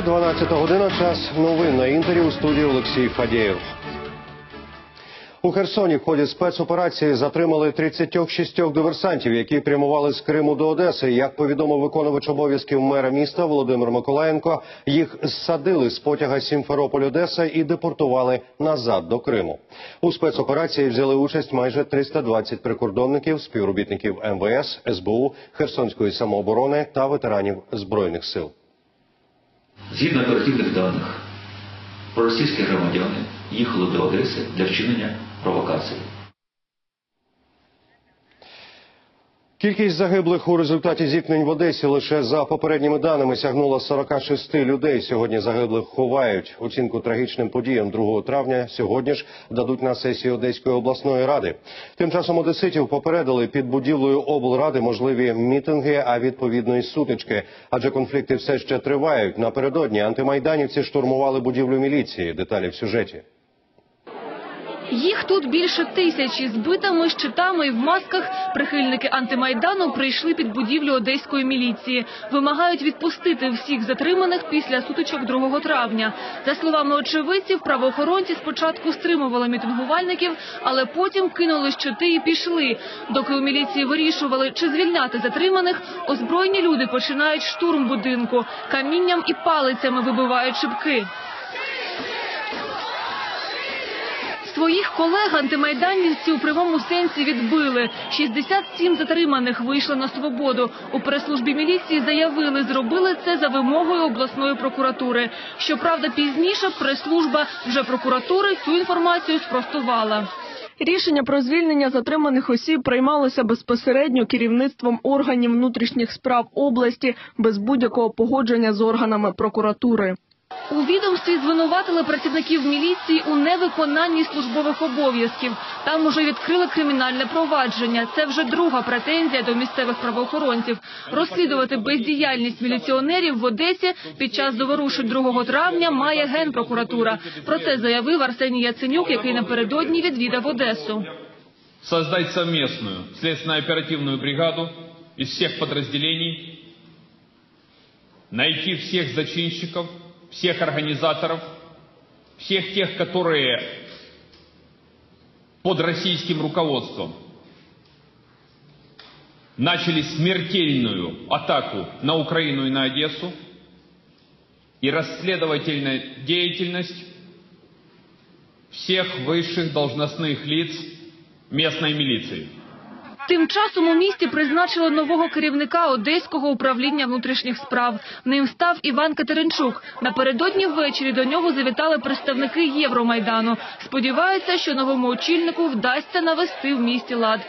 Вітаю, 12 година. Час новин на інтері у студії Олексій Фадєєв. У Херсоні в ході спецоперації затримали 36 диверсантів, які прямували з Криму до Одеси. Як повідомив виконувач обов'язків мера міста Володимир Миколаєнко, їх зсадили з потяга Сімферополь Одеса і депортували назад до Криму. У спецоперації взяли участь майже 320 прикордонників, співробітників МВС, СБУ, Херсонської самооборони та ветеранів збройних сил. Згідно оперативних даних, проросійські громадяни їхали до Одеси для вчинення провокації. Кількість загиблих у результаті зіткнень в Одесі лише за попередніми даними сягнула 46 людей. Сьогодні загиблих ховають. Оцінку трагічним подіям 2 травня сьогодні ж дадуть на сесії Одеської обласної ради. Тим часом одеситів попередили під будівлею облради можливі мітинги, а відповідно і сутички. Адже конфлікти все ще тривають. Напередодні антимайданівці штурмували будівлю міліції. Деталі в сюжеті. Їх тут більше тисячі. З битами, щитами і в масках прихильники антимайдану прийшли під будівлю одеської міліції. Вимагають відпустити всіх затриманих після сутичок 2 травня. За словами очевидців, правоохоронці спочатку стримували мітингувальників, але потім кинули щити і пішли. Доки у міліції вирішували, чи звільняти затриманих, озброєні люди починають штурм будинку. Камінням і палицями вибивають шибки. Своїх колег антимайданівці у прямому сенсі відбили. 67 затриманих вийшли на свободу. У прес-службі міліції заявили, зробили це за вимогою обласної прокуратури. Щоправда, пізніше прес-служба вже прокуратури цю інформацію спростувала. Рішення про звільнення затриманих осіб приймалося безпосередньо керівництвом органів внутрішніх справ області без будь-якого погодження з органами прокуратури. У відомстві звинуватили працівників міліції у невиконанні службових обов'язків. Там уже відкрили кримінальне провадження. Це вже друга претензія до місцевих правоохоронців. Розслідувати бездіяльність міліціонерів в Одесі під час заворушень 2 травня має генпрокуратура. Про це заявив Арсеній Яценюк, який напередодні відвідав Одесу. создать совместную следственно-оперативную бригаду из всех подразделений, найти всех зачинщиков, всех организаторов, всех тех, которые под российским руководством начали смертельную атаку на Украину и на Одессу, и расследовательная деятельность всех высших должностных лиц местной милиции. Тим часом у місті призначили нового керівника Одеського управління внутрішніх справ. Ним став Іван Катеринчук. Напередодні ввечері до нього завітали представники Євромайдану. Сподіваються, що новому очільнику вдасться навести в місті лад.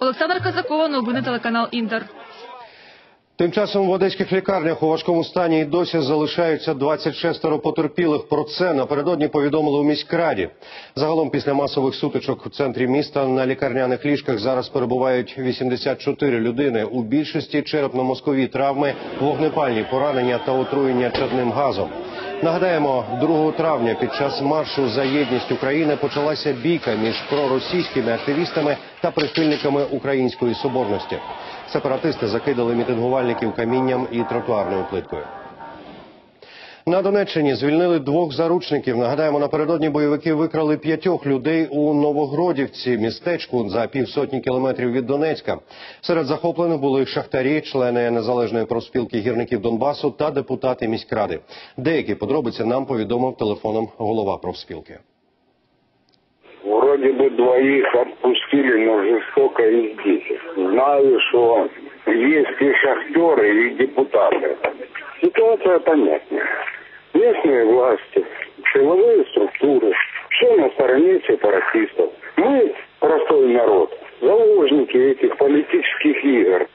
Олександр Казакова, новини телеканал Інтер. Тим часом в одеських лікарнях у важкому стані і досі залишаються 26 потерпілих. Про це напередодні повідомили у міськраді. Загалом після масових сутичок у центрі міста на лікарняних ліжках зараз перебувають 84 людини. У більшості черепно-мозкові травми, вогнепальні поранення та отруєння чадним газом. Нагадаємо, 2 травня під час маршу за єдність України почалася бійка між проросійськими активістами та прихильниками української соборності. Сепаратисти закидали мітингувальників камінням і тротуарною плиткою. На Донеччині звільнили двох заручників. Нагадаємо, напередодні бойовики викрали п'ятьох людей у Новогродівці, містечку за півсотні кілометрів від Донецька. Серед захоплених були шахтарі, члени незалежної профспілки гірників Донбасу та депутати міськради. Деякі подробиці нам повідомив телефоном голова профспілки. Вроде бы двоих отпустили, но жестоко избили. Знаю, что есть и шахтеры, и депутаты. Ситуация понятная. Местные власти, силовые структуры, все на стороне сепаратистов. Мы, простой народ, заложники этих политических игр.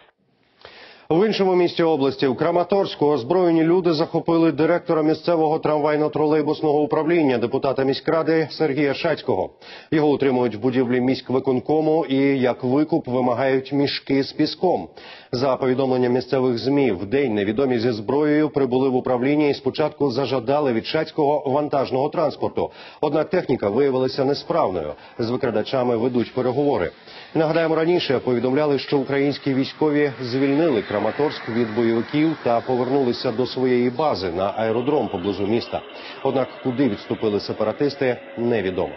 В іншому місті області в Краматорську озброєні люди захопили директора місцевого трамвайно-тролейбусного управління депутата міськради Сергія Шацького. Його утримують в будівлі міськвиконкому і як викуп вимагають мішки з піском. За повідомленням місцевих змі, в день невідомі зі зброєю прибули в управління і спочатку зажадали від шацького вантажного транспорту. Однак техніка виявилася несправною. З викрадачами ведуть переговори. Нагадаємо, раніше повідомляли, що українські військові звільнили Краматорськ від бойовиків та повернулися до своєї бази на аеродром поблизу міста. Однак, куди відступили сепаратисти, невідомо.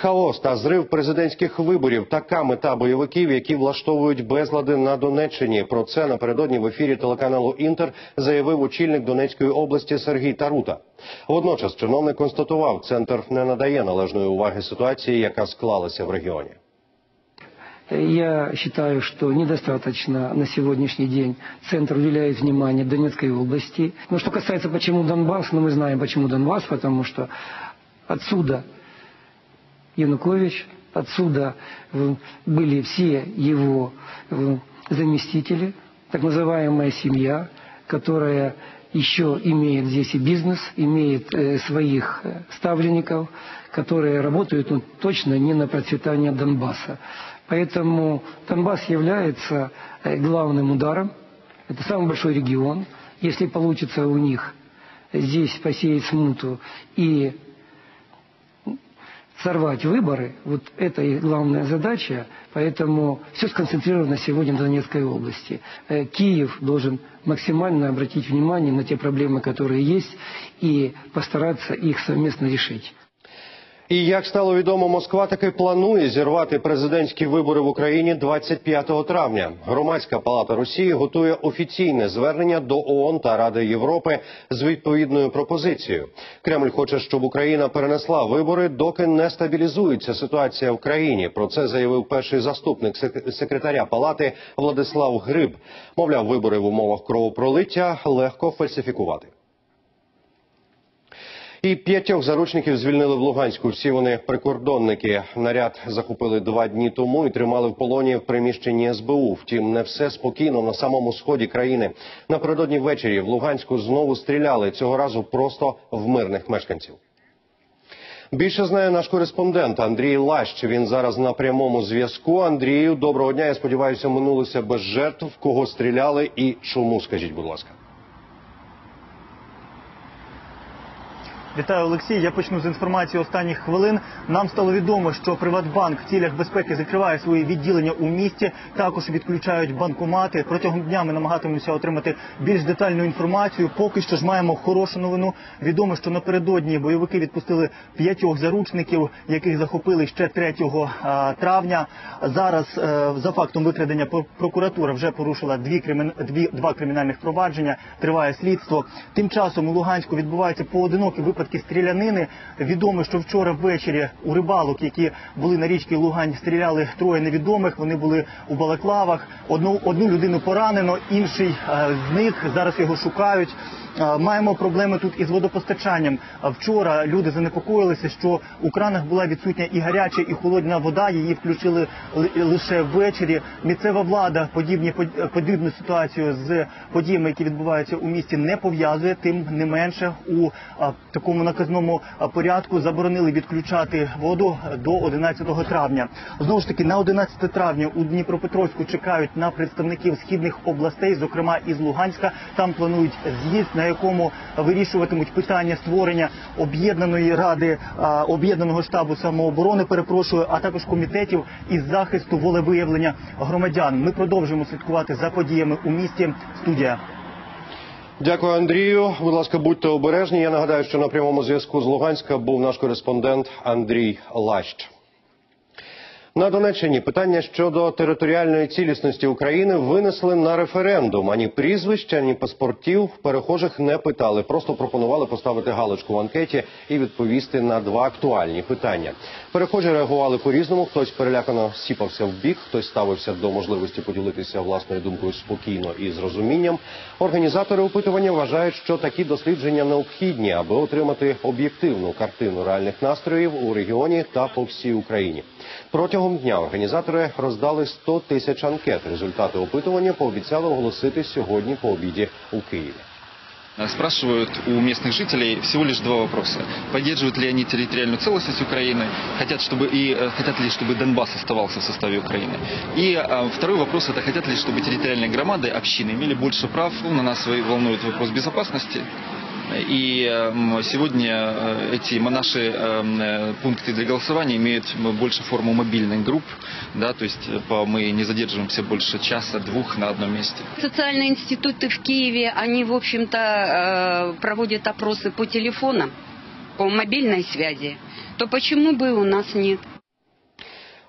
Хаос та зрив президентських виборів така мета бойовиків, які влаштовують безлади на Донеччині. Про це напередодні в ефірі телеканалу Інтер заявив очільник Донецької області Сергій Тарута. Водночас чиновник констатував, центр не надає належної уваги ситуації, яка склалася в регіоні. Я считаю, что недостаточно на сегодняшний день Центр уделяет внимание Донецкой области. Но что касается почему Донбасс, ну мы знаем почему Донбасс, потому что отсюда Янукович, отсюда были все его э, заместители, так называемая семья, которая еще имеет здесь и бизнес, имеет э, своих э, ставленников, которые работают ну, точно не на процветание Донбасса. Поэтому Донбасс является главным ударом. Это самый большой регион. Если получится у них здесь посеять смуту и сорвать выборы, вот это их главная задача, поэтому все сконцентрировано сегодня в Донецкой области. Э, Киев должен максимально обратить внимание на те проблемы, которые есть, и постараться их совместно решить. І як стало відомо, Москва таки планує зірвати президентські вибори в Україні 25 травня. Громадська палата Росії готує офіційне звернення до ООН та Ради Європи з відповідною пропозицією. Кремль хоче, щоб Україна перенесла вибори, доки не стабілізується ситуація в країні. Про це заявив перший заступник сек- секретаря палати Владислав Гриб. Мовляв, вибори в умовах кровопролиття легко фальсифікувати. І п'ятьох заручників звільнили в Луганську. Всі вони прикордонники. Наряд захопили два дні тому і тримали в полоні в приміщенні СБУ. Втім, не все спокійно на самому сході країни. Напередодні ввечері в Луганську знову стріляли цього разу просто в мирних мешканців. Більше знає наш кореспондент Андрій Лащ. Він зараз на прямому зв'язку. Андрію, доброго дня. Я сподіваюся, минулося без жертв. Кого стріляли і чому? Скажіть, будь ласка. Вітаю, Олексій. Я почну з інформації останніх хвилин. Нам стало відомо, що Приватбанк в цілях безпеки закриває свої відділення у місті. Також відключають банкомати. Протягом дня ми намагатимемося отримати більш детальну інформацію. Поки що ж маємо хорошу новину. Відомо, що напередодні бойовики відпустили п'ятьох заручників, яких захопили ще 3 травня. Зараз е, за фактом викрадення про- прокуратура вже порушила дві кримін... дві два кримінальних провадження. Триває слідство. Тим часом у Луганську відбуваються поодинокі випадки стрілянини. Відомо, що вчора ввечері у рибалок, які були на річці Лугань, стріляли троє невідомих. Вони були у балаклавах. Одну одну людину поранено, інший зник. з них зараз його шукають. Е, Маємо проблеми тут із водопостачанням. Вчора люди занепокоїлися, що у кранах була відсутня і гаряча, і холодна вода. Її включили лише ввечері. Місцева влада подібні подібну ситуацію з подіями, які відбуваються у місті, не пов'язує. Тим не менше у такому наказному порядку заборонили відключати воду до 11 травня. Знову ж таки, на 11 травня у Дніпропетровську чекають на представників східних областей, зокрема із Луганська. Там планують з'їзд, на якому вирішуватимуть питання створення об'єднаної ради об'єднаного штабу самооборони. Перепрошую, а також комітетів із захисту волевиявлення громадян. Ми продовжуємо слідкувати за подіями у місті. Студія. Дякую, Андрію. Будь ласка, будьте обережні. Я нагадаю, що на прямому зв'язку з Луганська був наш кореспондент Андрій Лащ. На Донеччині питання щодо територіальної цілісності України винесли на референдум. Ані прізвища, ані паспортів перехожих не питали. Просто пропонували поставити галочку в анкеті і відповісти на два актуальні питання. Перехожі реагували по-різному. Хтось перелякано сіпався в бік, хтось ставився до можливості поділитися власною думкою спокійно і з розумінням. Організатори опитування вважають, що такі дослідження необхідні, аби отримати об'єктивну картину реальних настроїв у регіоні та по всій Україні. Протягом дня організатори роздали 100 тисяч анкет. Результати опитування пообіцяли оголосити сьогодні по обіді у Києві. Э, Спрашивают у местных жителей всего лишь два вопроса. Поддерживают ли они территориальную целостность Украины, хотят, чтобы, и э, хотят ли, чтобы Донбасс оставался в составе Украины. И э, второй вопрос, это хотят ли, чтобы территориальные громады, общины имели больше прав. Ну, на нас волнует вопрос безопасности. И эм, сегодня э, эти наши эм, э, пункты для голосования имеют больше форму мобильных групп, да, то есть э, мы не задерживаемся больше часа-двух на одном месте. Социальные институты в Киеве, они, в общем-то, проводят опросы по телефонам, по мобильной связи. То почему бы у нас нет?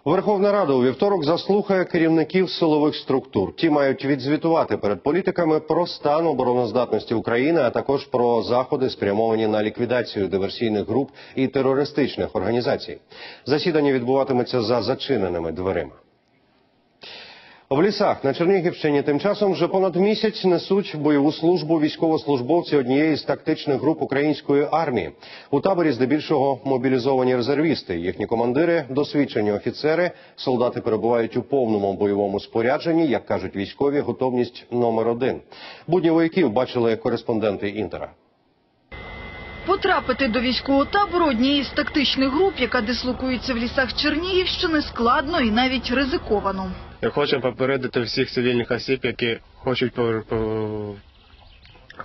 Верховна Рада у вівторок заслухає керівників силових структур. Ті мають відзвітувати перед політиками про стан обороноздатності України, а також про заходи, спрямовані на ліквідацію диверсійних груп і терористичних організацій. Засідання відбуватиметься за зачиненими дверима. В лісах на Чернігівщині тим часом вже понад місяць несуть бойову службу військовослужбовці однієї з тактичних груп української армії. У таборі здебільшого мобілізовані резервісти. Їхні командири досвідчені офіцери. Солдати перебувають у повному бойовому спорядженні, як кажуть військові, готовність номер один. Будні вояків бачили кореспонденти інтера. Потрапити до військового табору однієї з тактичних груп, яка дислокується в лісах Чернігівщини, складно і навіть ризиковано. Я хочу попередити всіх цивільних осіб, які хочуть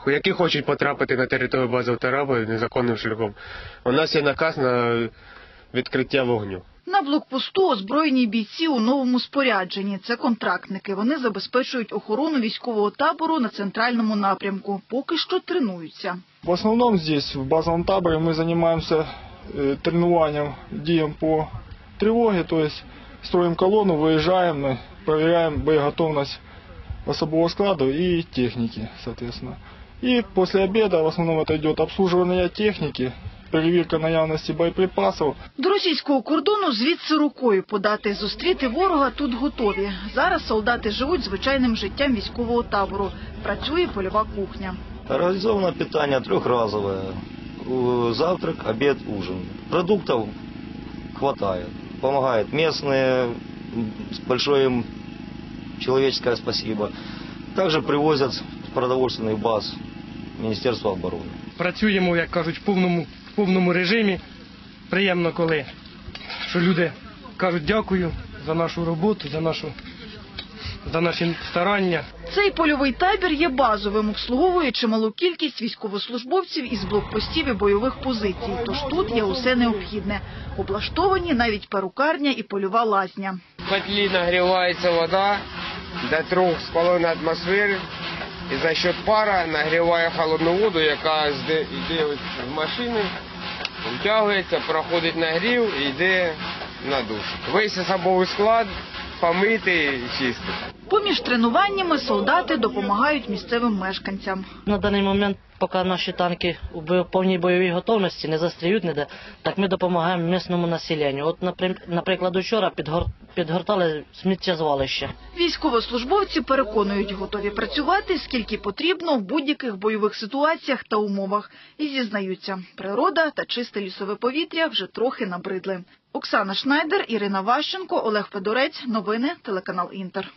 які хочуть потрапити на територію бази Тарабу незаконним шляхом. У нас є наказ на відкриття вогню. На блокпосту озброєні бійці у новому спорядженні. Це контрактники. Вони забезпечують охорону військового табору на центральному напрямку. Поки що тренуються. В основном здесь, в базовом таборе, мы занимаемся э, тренованием, дием по тревоге, то есть строим колонну, выезжаем, мы проверяем боеготовность особого склада и техники, соответственно. И после обеда в основном это идет обслуживание техники, проверка наявности боеприпасов, До російського кордону звідси рукою подати. Зустріти ворога тут готові. Зараз солдати живуть звичайним життям військового табору. Працює польова кухня. Реализовано питание трехразовое. У- Завтрак, обед, ужин. Продуктов хватает. Помогают местные. м, Большое им человеческое спасибо. Также привозят с продовольственных баз Министерства обороны. працюємо, як кажуть, в повному, в повному режимі. Приємно, коли що люди кажуть дякую за нашу роботу, за нашу за наші старання. Цей польовий табір є базовим, обслуговує чималу кількість військовослужбовців із блокпостів і бойових позицій. Тож тут є усе необхідне. Облаштовані навіть перукарня і польова лазня. В котлі нагрівається вода до 3,5 атмосфер. І за счет пара нагріває холодну воду, яка зде- йде з машини, втягується, проходить нагрів і йде на душ. Весь особовий склад помитий і чистий. Поміж тренуваннями солдати допомагають місцевим мешканцям. На даний момент, поки наші танки у повній бойовій готовності не застріють ніде, так ми допомагаємо місному населенню. От, наприклад, учора підгор- підгортали сміттєзвалище. Військовослужбовці переконують, готові працювати скільки потрібно в будь-яких бойових ситуаціях та умовах. І зізнаються, природа та чисте лісове повітря вже трохи набридли. Оксана Шнайдер, Ірина Ващенко, Олег Федорець. Новини телеканал Інтер.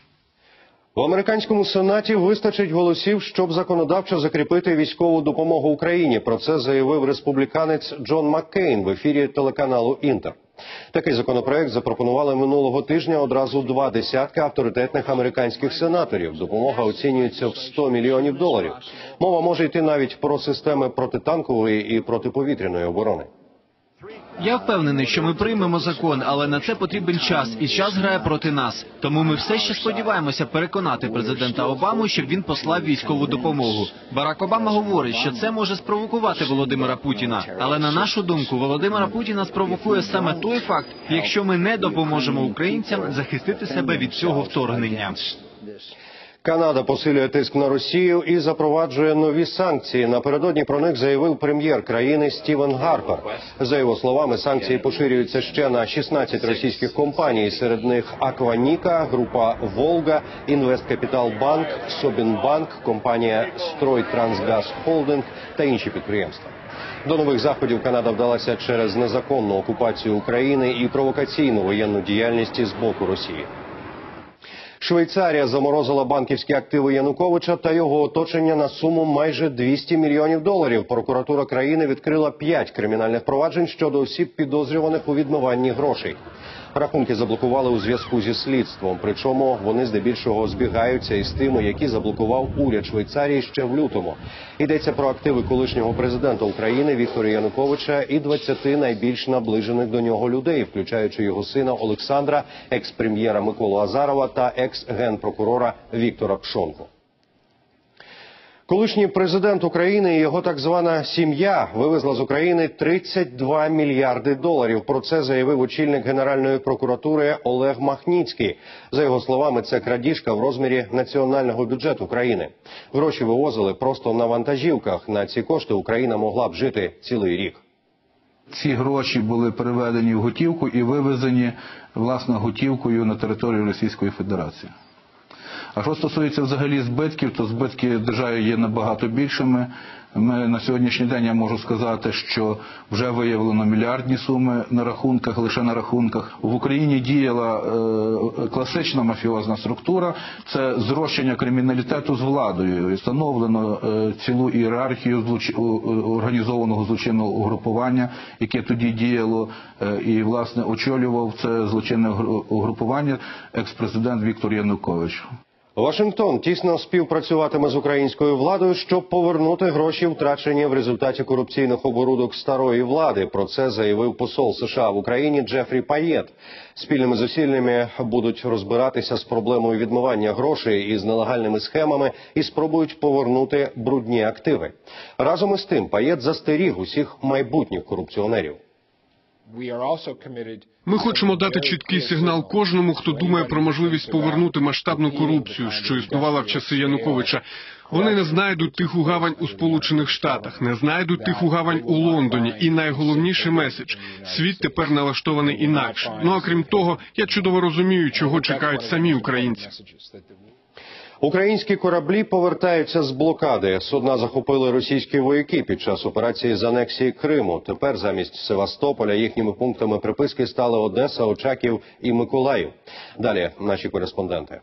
В американському сенаті вистачить голосів, щоб законодавчо закріпити військову допомогу Україні. Про це заявив республіканець Джон Маккейн в ефірі телеканалу Інтер. Такий законопроект запропонували минулого тижня одразу два десятки авторитетних американських сенаторів. Допомога оцінюється в 100 мільйонів доларів. Мова може йти навіть про системи протитанкової і протиповітряної оборони. Я впевнений, що ми приймемо закон, але на це потрібен час, і час грає проти нас. Тому ми все ще сподіваємося переконати президента Обаму, щоб він послав військову допомогу. Барак Обама говорить, що це може спровокувати Володимира Путіна. Але на нашу думку, Володимира Путіна спровокує саме той факт, якщо ми не допоможемо українцям захистити себе від цього вторгнення. Канада посилює тиск на Росію і запроваджує нові санкції. Напередодні про них заявив прем'єр країни Стівен Гарпер. За його словами, санкції поширюються ще на 16 російських компаній. Серед них Акваніка, група Волга, Інвесткапітал Банк, Собінбанк, компанія Стройтрансгаз Холдинг та інші підприємства. До нових заходів Канада вдалася через незаконну окупацію України і провокаційну воєнну діяльність з боку Росії. Швейцарія заморозила банківські активи Януковича та його оточення на суму майже 200 мільйонів доларів. Прокуратура країни відкрила п'ять кримінальних проваджень щодо осіб, підозрюваних у відмиванні грошей. Рахунки заблокували у зв'язку зі слідством. Причому вони здебільшого збігаються із тими, які заблокував уряд Швейцарії ще в лютому. Йдеться про активи колишнього президента України Віктора Януковича і 20 найбільш наближених до нього людей, включаючи його сина Олександра, екс-прем'єра Миколу Азарова та екс-генпрокурора Віктора Пшонку. Колишній президент України і його так звана сім'я вивезла з України 32 мільярди доларів. Про це заявив очільник Генеральної прокуратури Олег Махніцький. За його словами, це крадіжка в розмірі національного бюджету країни. Гроші вивозили просто на вантажівках. На ці кошти Україна могла б жити цілий рік. Ці гроші були переведені в готівку і вивезені власне готівкою на територію Російської Федерації. А що стосується взагалі збитків, то збитки держави є набагато більшими. Ми на сьогоднішній день я можу сказати, що вже виявлено мільярдні суми на рахунках, лише на рахунках. В Україні діяла е, класична мафіозна структура, це зрощення криміналітету з владою. І Встановлено е, цілу ієрархію злоч... організованого злочинного угрупування, яке тоді діяло, е, і власне очолював це злочинне угрупування екс-президент Віктор Янукович. Вашингтон тісно співпрацюватиме з українською владою, щоб повернути гроші, втрачені в результаті корупційних оборудок старої влади. Про це заявив посол США в Україні Джефрі Паєт. Спільними зусиллями будуть розбиратися з проблемою відмивання грошей із нелегальними схемами і спробують повернути брудні активи. Разом із тим, Паєт застеріг усіх майбутніх корупціонерів. Ми хочемо дати чіткий сигнал кожному, хто думає про можливість повернути масштабну корупцію, що існувала в часи Януковича. Вони не знайдуть тиху гавань у Сполучених Штатах, не знайдуть тих гавань у Лондоні. І найголовніший меседж світ тепер налаштований інакше. Ну а крім того, я чудово розумію, чого чекають самі українці. Українські кораблі повертаються з блокади. Судна захопили російські вояки під час операції з анексії Криму. Тепер замість Севастополя їхніми пунктами приписки стали Одеса, Очаків і Миколаїв. Далі наші кореспонденти.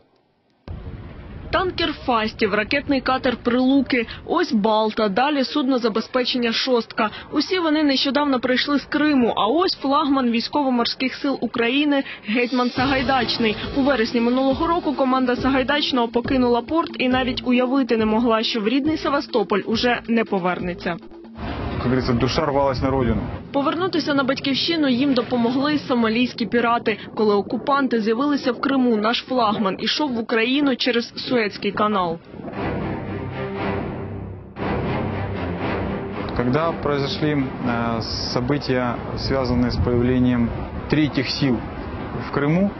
Танкер Фастів, ракетний катер Прилуки, ось Балта, далі судно забезпечення Шостка. Усі вони нещодавно прийшли з Криму. А ось флагман військово-морських сил України гетьман Сагайдачний. У вересні минулого року команда Сагайдачного покинула порт і навіть уявити не могла, що в рідний Севастополь уже не повернеться Как говорится, душа рвалась на родину. Повернутися на батьківщину їм допомогли сомалійські пірати. Коли окупанти з'явилися в Криму, наш флагман ішов в Україну через Суецький канал. Когда произошли э, события, связанные с появлением третьих сил в Крыму,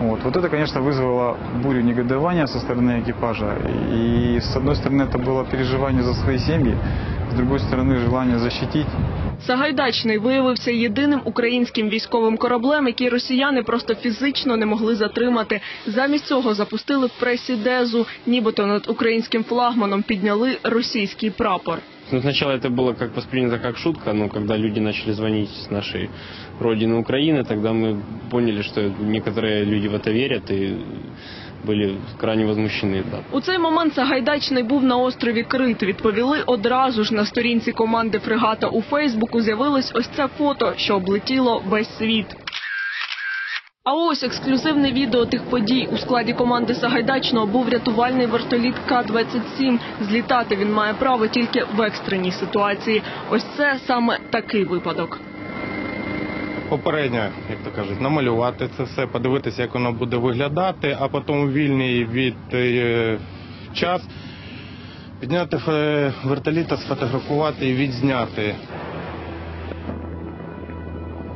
вот, вот это, конечно, вызвало бурю негодования со стороны экипажа. И, с одной стороны, это было переживание за свои семьи, с другой стороны, желание защитить Сагайдачний виявився єдиним українським військовим кораблем, який росіяни просто фізично не могли затримати. Замість цього запустили в пресі дезу, нібито над українським флагманом підняли російський прапор. Ну, сначала это было как воспринято как шутка, но когда люди начали звонить с нашей родины Украины, тогда мы поняли, что некоторые люди в это верят и были крайне возмущены. Да. У цей момент Сагайдачний був на острові Крит. Відповіли одразу ж на сторінці команди фрегата у Фейсбуку. З'явилось ось це фото, що облетіло весь світ. А ось ексклюзивне відео тих подій у складі команди Сагайдачного був рятувальний вертоліт К-27. Злітати він має право тільки в екстреній ситуації. Ось це саме такий випадок. Попередньо, як то кажуть, намалювати це все, подивитися, як воно буде виглядати, а потім у вільний від е, час підняти фе- вертоліта, сфотографувати і відзняти.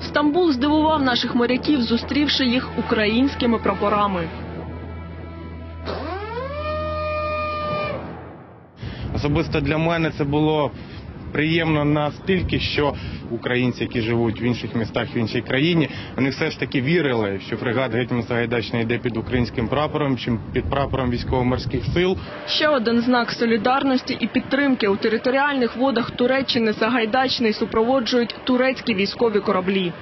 Стамбул здивував наших моряків, зустрівши їх українськими прапорами. Особисто для мене це було приємно настільки, що українці, які живуть в інших містах, в іншій країні, вони все ж таки вірили, що фрегат Гетьман Сагайдачний йде під українським прапором, чим під прапором військово-морських сил. Ще один знак солідарності і підтримки у територіальних водах Туреччини Сагайдачний супроводжують турецькі військові кораблі.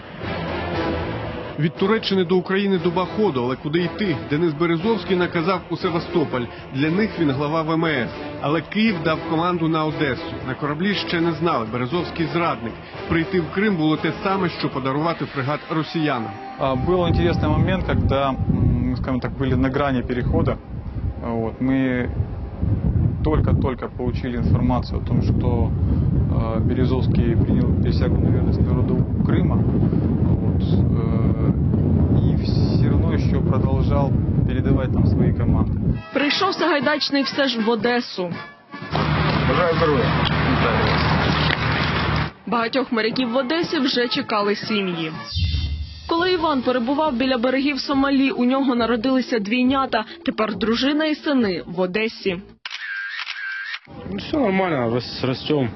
Від Туреччини до України доба ходу, але куди йти? Денис Березовський наказав у Севастополь. Для них він глава ВМС. Але Київ дав команду на Одесу. На кораблі ще не знали. Березовський зрадник. Прийти в Крим було те саме, що подарувати фрегат росіянам. А, Был интересный момент, когда, м, скажем так, были на грани перехода. А, Вот, мы только-только получили информацию о том, что э, Березовский принял присягу на верность народу Крыма. Вот, э, и все равно еще продолжал передавать там свои команды. Прийшов Сагайдачний все ж в Одесу. Бажаю здоров'я. Багатьох моряків в Одесі вже чекали сім'ї. Коли Іван перебував біля берегів Сомалі, у нього народилися двійнята. Тепер дружина і сини в Одесі. Ну, все нормально, рас- растем.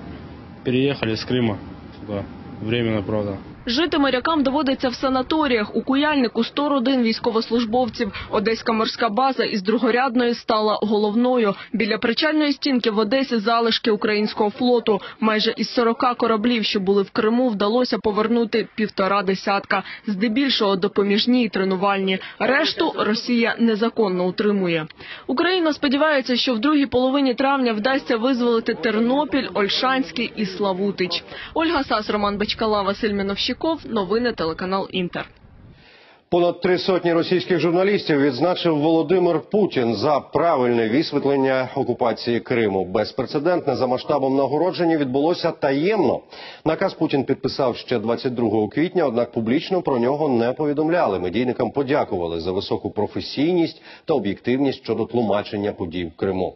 Переехали с Крыма сюда. Временно, правда. Жити морякам доводиться в санаторіях. У Куяльнику 100 родин військовослужбовців. Одеська морська база із другорядної стала головною. Біля причальної стінки в Одесі залишки українського флоту. Майже із 40 кораблів, що були в Криму, вдалося повернути півтора десятка. Здебільшого допоміжні і тренувальні. Решту Росія незаконно утримує. Україна сподівається, що в другій половині травня вдасться визволити Тернопіль, Ольшанський і Славутич. Ольга Сас, Роман Бачкала, Василь Міновщиков. Новини телеканал Інтер. Понад три сотні російських журналістів відзначив Володимир Путін за правильне висвітлення окупації Криму. Безпрецедентне за масштабом нагородження відбулося таємно. Наказ Путін підписав ще 22 квітня, однак публічно про нього не повідомляли. Медійникам подякували за високу професійність та об'єктивність щодо тлумачення подій в Криму.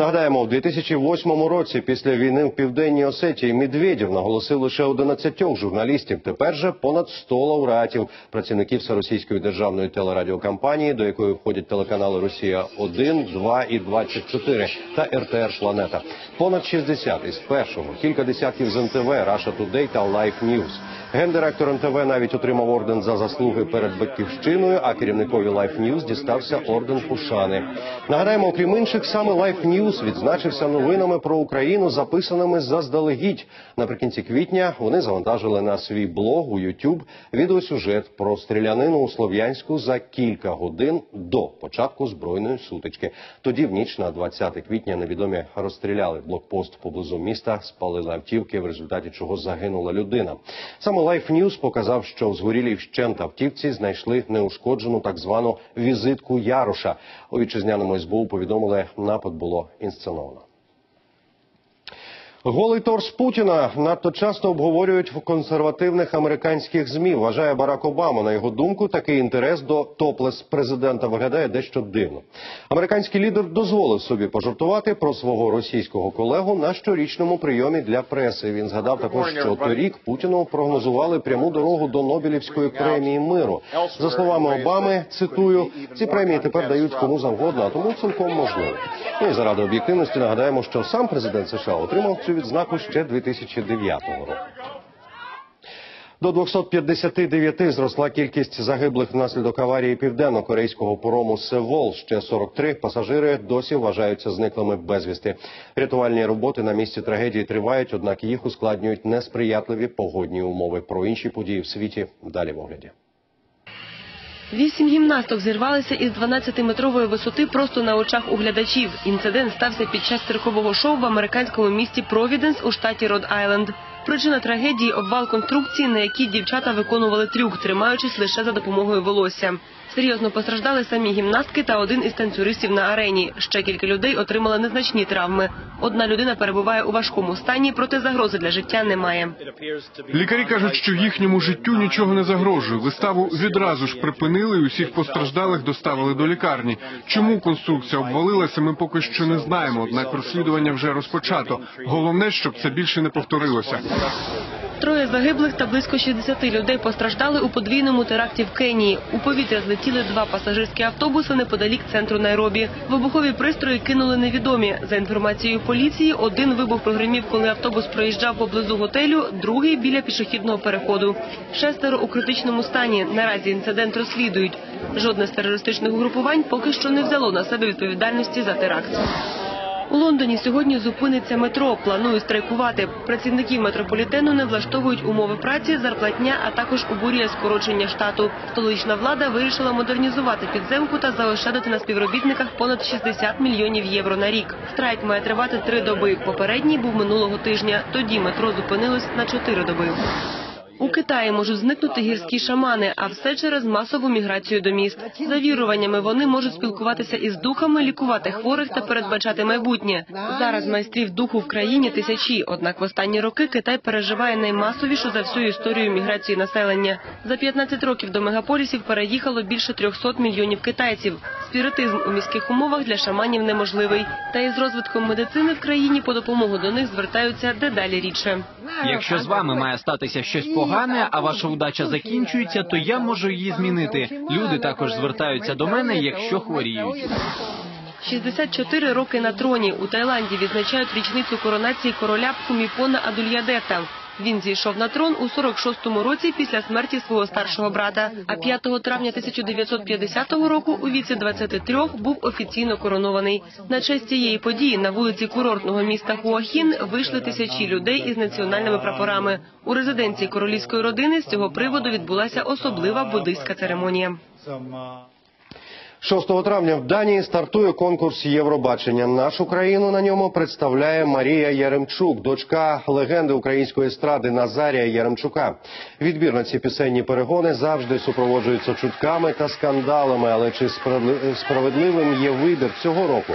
Нагадаємо, у 2008 році після війни в південній Осетії Медведєв наголосив лише 11 журналістів. Тепер же понад 100 лауреатів, працівників всеросійської державної телерадіокампанії, до якої входять телеканали Росія 1, 2 і 24 та РТР Планета. Понад 60 із першого, кілька десятків з НТВ, Russia Today та Life News. Гендиректор НТВ навіть отримав орден за заслуги перед батьківщиною, а керівникові Life News дістався орден Пушани. Нагадаємо, окрім інших, саме Life News відзначився новинами про Україну, записаними заздалегідь. Наприкінці квітня вони завантажили на свій блог у YouTube відеосюжет про стрілянину у Слов'янську за кілька годин до початку збройної сутички. Тоді в ніч на 20 квітня невідомі розстріляли блокпост поблизу міста, спалили автівки, в результаті чого загинула людина. Саме Life News показав, що в згорілій вщент автівці знайшли неушкоджену так звану візитку Яроша. У вітчизняному СБУ повідомили, напад було інсценовано. Голий торс Путіна надто часто обговорюють в консервативних американських змі. Вважає Барак Обама. На його думку, такий інтерес до топлес президента виглядає дещо дивно. Американський лідер дозволив собі пожартувати про свого російського колегу на щорічному прийомі для преси. Він згадав також, що торік Путіну прогнозували пряму дорогу до Нобелівської премії миру. За словами Обами, цитую, ці премії тепер дають кому завгодно, а тому цілком можливо. Ну і заради об'єктивності нагадаємо, що сам президент США отримав цю відзнаку ще 2009 року. До 259 зросла кількість загиблих внаслідок аварії південно-корейського парому Севол. Ще 43 пасажири досі вважаються зниклими безвісти. Рятувальні роботи на місці трагедії тривають, однак їх ускладнюють несприятливі погодні умови. Про інші події в світі далі в огляді. Вісім гімнасток зірвалися із 12-метрової висоти просто на очах у глядачів. Інцидент стався під час циркового шоу в американському місті Провіденс у штаті Род-Айленд. Причина трагедії обвал конструкції, на якій дівчата виконували трюк, тримаючись лише за допомогою волосся. Серйозно постраждали самі гімнастки та один із танцюристів на арені. Ще кілька людей отримали незначні травми. Одна людина перебуває у важкому стані, проте загрози для життя немає. Лікарі кажуть, що їхньому життю нічого не загрожує. Виставу відразу ж припинили і усіх постраждалих доставили до лікарні. Чому конструкція обвалилася, ми поки що не знаємо. Однак розслідування вже розпочато. Головне, щоб це більше не повторилося. Троє загиблих та близько 60 людей постраждали у подвійному теракті в Кенії. У повітря злетіли два пасажирські автобуси неподалік центру Найробі. Вибухові пристрої кинули невідомі. За інформацією поліції, один вибух прогримів, коли автобус проїжджав поблизу готелю, другий біля пішохідного переходу. Шестеро у критичному стані. Наразі інцидент розслідують. Жодне з терористичних угрупувань поки що не взяло на себе відповідальності за теракт. У Лондоні сьогодні зупиниться метро. Планують страйкувати. Працівників метрополітену не влаштовують умови праці, зарплатня, а також обурює скорочення штату. Столична влада вирішила модернізувати підземку та заощадити на співробітниках понад 60 мільйонів євро на рік. Страйк має тривати три доби. Попередній був минулого тижня. Тоді метро зупинилось на чотири доби. У Китаї можуть зникнути гірські шамани, а все через масову міграцію до міст. За віруваннями вони можуть спілкуватися із духами, лікувати хворих та передбачати майбутнє. Зараз майстрів духу в країні тисячі. Однак в останні роки Китай переживає наймасовішу за всю історію міграції населення. За 15 років до мегаполісів переїхало більше 300 мільйонів китайців. Спіритизм у міських умовах для шаманів неможливий. Та із розвитком медицини в країні по допомогу до них звертаються дедалі рідше. Якщо з вами має статися щось погане, а ваша удача закінчується, то я можу її змінити. Люди також звертаються до мене, якщо хворіють. 64 роки на троні. У Таїланді відзначають річницю коронації короля Пхуміпона Адульядета. Він зійшов на трон у 46-му році після смерті свого старшого брата. А 5 травня 1950 року у віці 23 був офіційно коронований. На честь цієї події на вулиці курортного міста Хуахін вийшли тисячі людей із національними прапорами. У резиденції королівської родини з цього приводу відбулася особлива буддийська церемонія. 6 травня в Данії стартує конкурс Євробачення. Нашу країну на ньому представляє Марія Яремчук, дочка легенди української естради Назарія Яремчука. Відбір на ці пісенні перегони завжди супроводжується чутками та скандалами. Але чи справедливим є вибір цього року?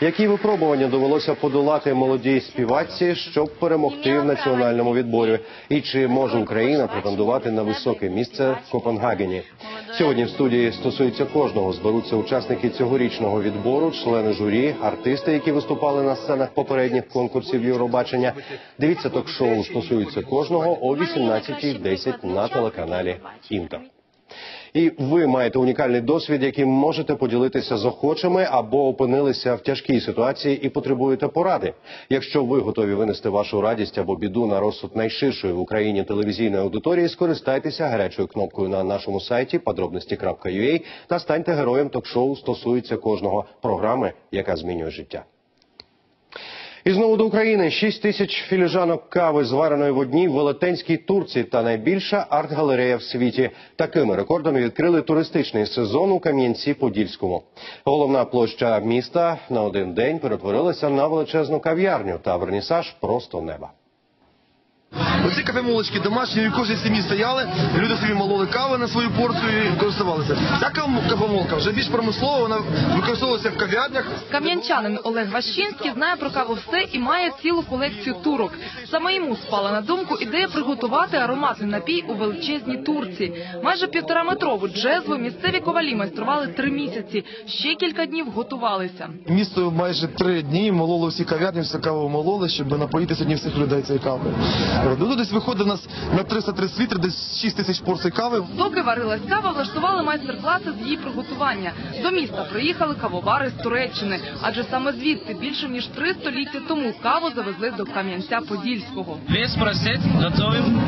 Які випробування довелося подолати молодій співачці, щоб перемогти в національному відборі? І чи може Україна претендувати на високе місце в Копенгагені? Сьогодні в студії стосується кожного. Зберуться учасники цьогорічного відбору, члени журі, артисти, які виступали на сценах попередніх конкурсів Євробачення. Дивіться ток-шоу стосується кожного о 18.10 на телеканалі Інтер. І ви маєте унікальний досвід, яким можете поділитися з охочими або опинилися в тяжкій ситуації і потребуєте поради. Якщо ви готові винести вашу радість або біду на розсуд найширшої в Україні телевізійної аудиторії, скористайтеся гарячою кнопкою на нашому сайті подробності.ua та станьте героєм ток-шоу стосується кожного програми, яка змінює життя. І знову до України 6 тисяч філіжанок кави, звареної в одній велетенській Турції та найбільша арт-галерея в світі. Такими рекордами відкрили туристичний сезон у Кам'янці-Подільському. Головна площа міста на один день перетворилася на величезну кав'ярню та вернісаж просто неба. Оці кафемолочки домашні, у кожній сім'ї стояли, люди собі мололи кави на свою порцію і користувалися. Ця кав- кавомолка вже більш промислова, вона використовувалася в кав'ярнях. Кам'янчанин Олег Ващинський знає про каву все і має цілу колекцію турок. Саме йому спала на думку ідея приготувати ароматний напій у величезній турці. Майже півтораметрову джезву місцеві ковалі майстрували три місяці. Ще кілька днів готувалися. Місто майже три дні мололо всі кав'ярні, всю каву мололи, щоб напоїти сьогодні всіх людей цією кавою. От, Ну, виходить у нас на 330 літрів, десь 6 тисяч порцій кави. Доки варилась кава, влаштували майстер-класи з її приготування. До міста приїхали кавовари з Туреччини, адже саме звідти більше ніж три століття тому каву завезли до Кам'янця-Подільського. Весь процесс готовим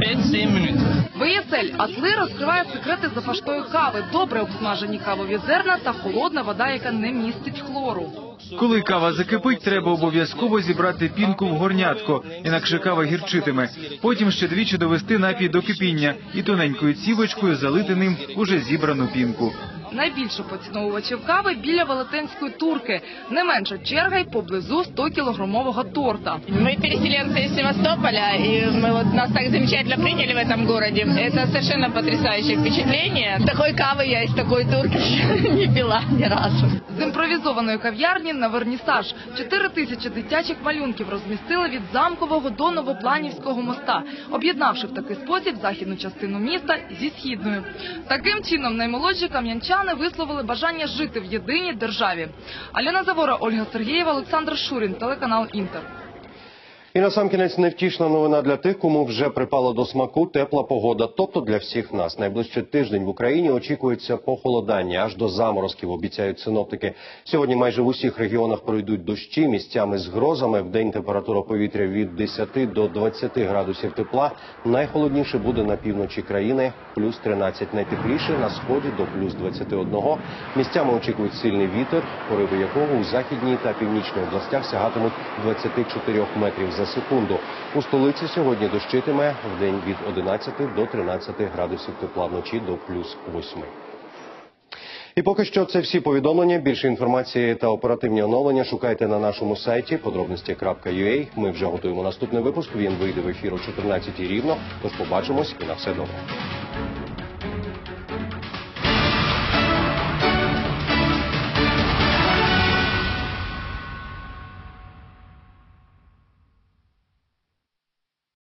5-7 минут. ВСЛ Атли розкриває секрети запаштої кави, добре обсмажені кавові зерна та холодна вода, яка не містить хлору. Коли кава закипить, треба обов'язково зібрати пінку в горнятко, інакше кава гірчитиме. Потім ще двічі довести напій до кипіння і тоненькою цівочкою залити ним уже зібрану пінку Найбільше поціновувачів кави біля велетенської турки. Не менша черга й поблизу 100-кілограмового торта. Мы переселенцы из Севастополя, и мы вот нас так замечательно приняли в этом городе. Это совершенно потрясающее впечатление. Такой кавы я из такой турки не пила ни разу. З імпровізованої кав'ярні на вернісаж. Чотири тисячі дитячих малюнків розмістили від замкового до новопланівського моста, об'єднавши в такий спосіб західну частину міста зі східною. Таким чином наймолодші кам'янчани висловили бажання жити в єдиній державі. Альона Завора, Ольга Сергієва, Олександр Шурін, телеканал Інтер. І насамкінець невтішна новина для тих, кому вже припало до смаку тепла погода, тобто для всіх нас. Найближчий тиждень в Україні очікується похолодання, аж до заморозків, обіцяють синоптики. Сьогодні майже в усіх регіонах пройдуть дощі, місцями з грозами. В день температура повітря від 10 до 20 градусів тепла. Найхолодніше буде на півночі країни, плюс 13. Найтепліше на сході до плюс 21. Місцями очікують сильний вітер, пориви якого у західній та північній областях сягатимуть 24 метрів за секунду. У столиці сьогодні дощитиме в день від 11 до 13 градусів тепла вночі до плюс 8. І поки що це всі повідомлення. Більше інформації та оперативні оновлення шукайте на нашому сайті подробності.ua. Ми вже готуємо наступний випуск. Він вийде в ефір о 14 рівно. Тож побачимось і на все добре.